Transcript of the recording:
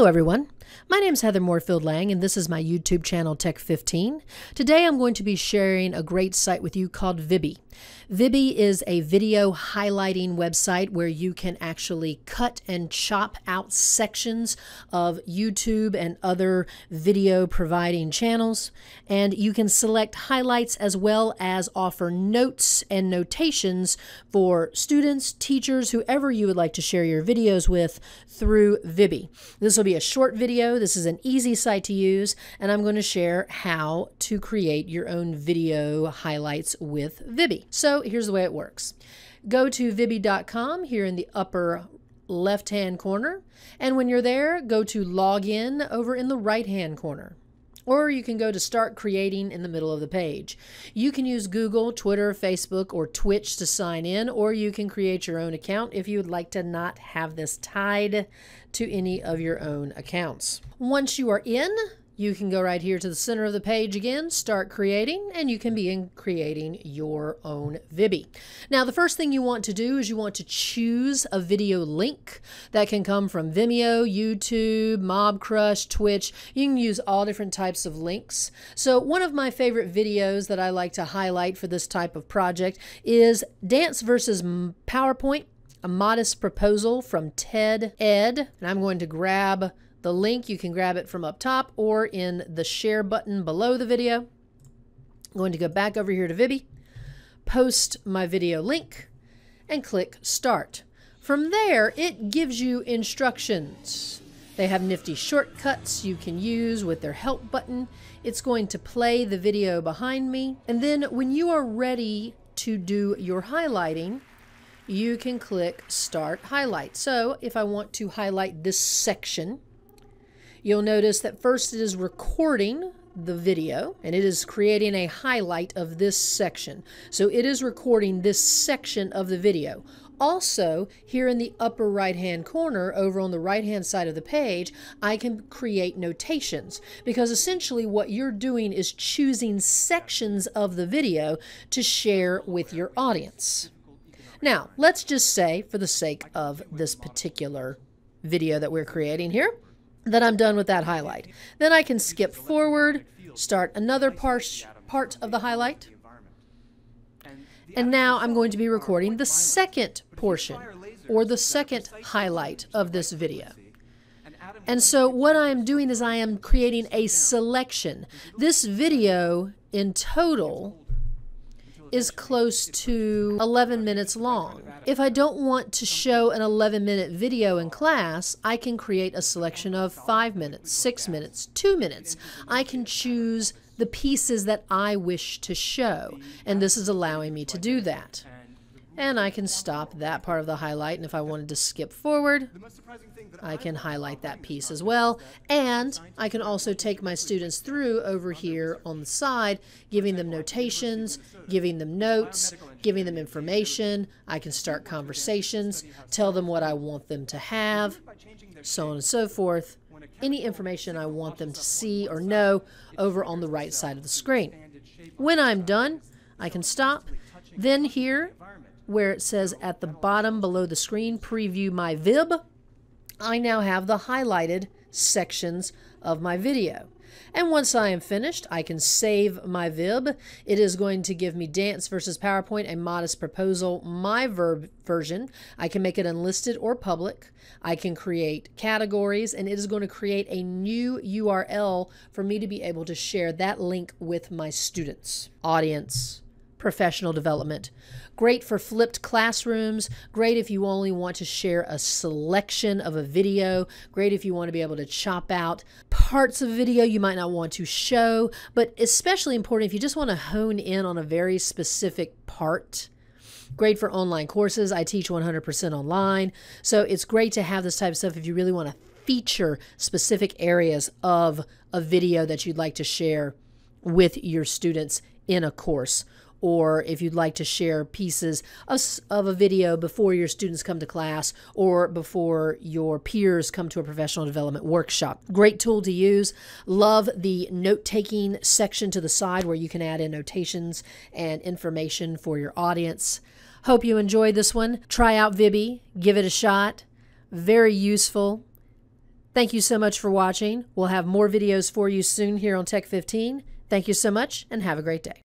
Hello, everyone. My name is Heather Moorefield Lang, and this is my YouTube channel, Tech15. Today, I'm going to be sharing a great site with you called Vibby. Vibby is a video highlighting website where you can actually cut and chop out sections of YouTube and other video providing channels. And you can select highlights as well as offer notes and notations for students, teachers, whoever you would like to share your videos with through Vibby. This will be a short video. This is an easy site to use, and I'm going to share how to create your own video highlights with So here's the way it works. Go to Vibby.com here in the upper left hand corner. And when you're there, go to login over in the right hand corner. Or you can go to start creating in the middle of the page. You can use Google, Twitter, Facebook, or Twitch to sign in, or you can create your own account if you would like to not have this tied to any of your own accounts. Once you are in, you can go right here to the center of the page again, start creating, and you can begin creating your own Vibby. Now, the first thing you want to do is you want to choose a video link that can come from Vimeo, YouTube, Mobcrush, Twitch. You can use all different types of links. So one of my favorite videos that I like to highlight for this type of project is Dance versus PowerPoint, a modest proposal from TED Ed. And I'm going to grab the link, you can grab it from up top or in the share button below the video. I'm going to go back over here to Vibby, post my video link, and click Start. From there, it gives you instructions. They have nifty shortcuts you can use with their help button. It's going to play the video behind me. And then when you are ready to do your highlighting, you can click Start Highlight. So if I want to highlight this section, You'll notice that first it is recording the video and it is creating a highlight of this section. So it is recording this section of the video. Also, here in the upper right hand corner, over on the right hand side of the page, I can create notations because essentially what you're doing is choosing sections of the video to share with your audience. Now, let's just say, for the sake of this particular video that we're creating here, then I'm done with that highlight. Then I can skip forward, start another part, part of the highlight. And now I'm going to be recording the second portion or the second highlight of this video. And so what I am doing is I am creating a selection. This video in total is close to 11 minutes long. If I don't want to show an 11 minute video in class, I can create a selection of 5 minutes, 6 minutes, 2 minutes. I can choose the pieces that I wish to show, and this is allowing me to do that. And I can stop that part of the highlight, and if I wanted to skip forward, I can highlight that piece as well. And I can also take my students through over here on the side, giving them notations, giving them notes, giving them information. I can start conversations, tell them what I want them to have, so on and so forth. Any information I want them to see or know over on the right side of the screen. When I'm done, I can stop. Then here where it says at the bottom below the screen, preview my VIB, I now have the highlighted sections of my video. And once I am finished, I can save my VIB. It is going to give me Dance versus PowerPoint, a modest proposal, my verb version. I can make it unlisted or public. I can create categories, and it is going to create a new URL for me to be able to share that link with my students, audience, professional development. Great for flipped classrooms. Great if you only want to share a selection of a video. Great if you want to be able to chop out parts of a video you might not want to show. But especially important if you just want to hone in on a very specific part. Great for online courses. I teach 100% online. So it's great to have this type of stuff if you really want to feature specific areas of a video that you'd like to share with your students in a course or if you'd like to share pieces of, a video before your students come to class or before your peers come to a professional development workshop. Great tool to use. Love the note taking section to the side where you can add in notations and information for your audience. Hope you enjoyed this one. Try out Vibby, give it a shot. Very useful. Thank you so much for watching. We'll have more videos for you soon here on Tech 15. Thank you so much and have a great day.